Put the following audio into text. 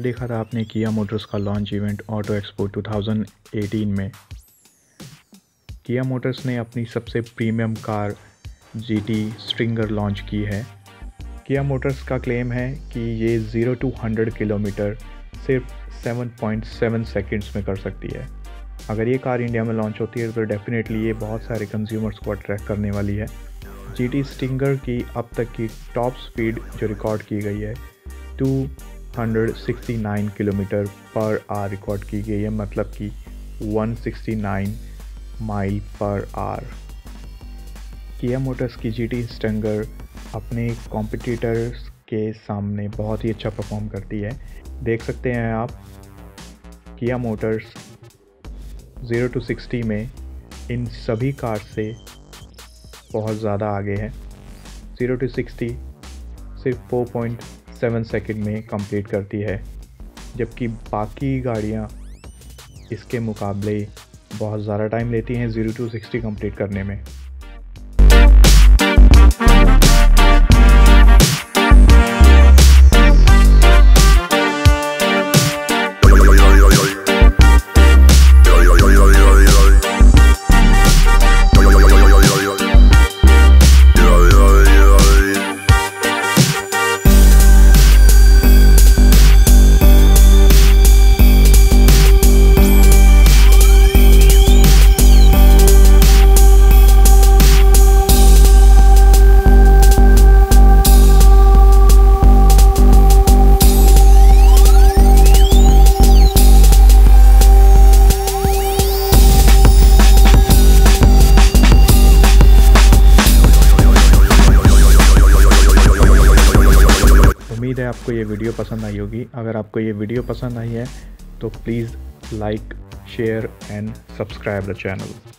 देखा था आपने किया मोटर्स का लॉन्च इवेंट ऑटो एक्सपो 2018 में। किया मोटर्स ने अपनी सबसे premium car GT Stinger launch की है। किया मोटर्स का क्लेम है कि ये ज़ीरो टू हंड्रेड किलोमीटर सिर्फ़ 7.7 सेकंड्स में कर सकती है। अगर ये कार इंडिया में लॉन्च होती है तो डेफिनेटली ये बहुत सारे कंज्यूमर्स को अट्रैक्ट करने वाली है। जी टी स्टिंगर की अब तक की टॉप स्पीड जो रिकॉर्ड की गई है 269 किलोमीटर पर आर रिकॉर्ड की गई है मतलब कि 169 माइल पर आर किया मोटर्स की जी टी स्टंगर अपने कॉम्पिटिटर्स के सामने बहुत ही अच्छा परफॉर्म करती है। देख सकते हैं आप, किया मोटर्स ज़ीरो टू सिक्सटी में इन सभी कार से बहुत ज़्यादा आगे है। ज़ीरो टू सिक्सटी सिर्फ़ फोर पॉइंट सेवन सेकेंड में कंप्लीट करती है, जबकि बाकी गाड़ियाँ इसके मुकाबले बहुत ज़्यादा टाइम लेती हैं ज़ीरो टू सिक्सटी कंप्लीट करने में। उम्मीद है आपको ये वीडियो पसंद आई होगी। अगर आपको ये वीडियो पसंद आई है तो please like share and subscribe the channel